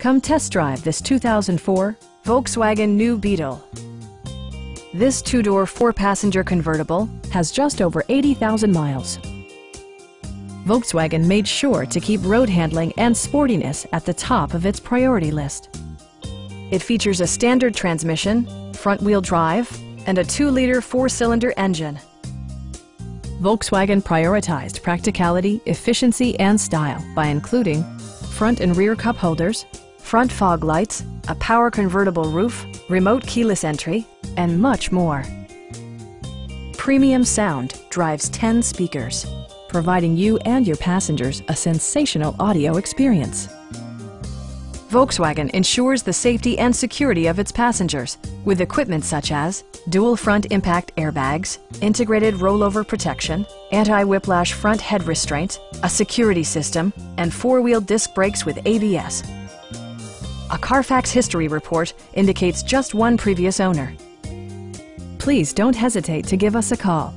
Come test drive this 2004 Volkswagen New Beetle. This two-door, four-passenger convertible has just over 80,000 miles. Volkswagen made sure to keep road handling and sportiness at the top of its priority list. It features a standard transmission, front-wheel drive, and a 2-liter four-cylinder engine. Volkswagen prioritized practicality, efficiency, and style by including front and rear cup holders, front fog lights, a power convertible roof, remote keyless entry, and much more. Premium sound drives 10 speakers, providing you and your passengers a sensational audio experience. Volkswagen ensures the safety and security of its passengers with equipment such as dual front impact airbags, integrated rollover protection, anti-whiplash front head restraints, a security system, and four-wheel disc brakes with ABS. A Carfax history report indicates just one previous owner. Please don't hesitate to give us a call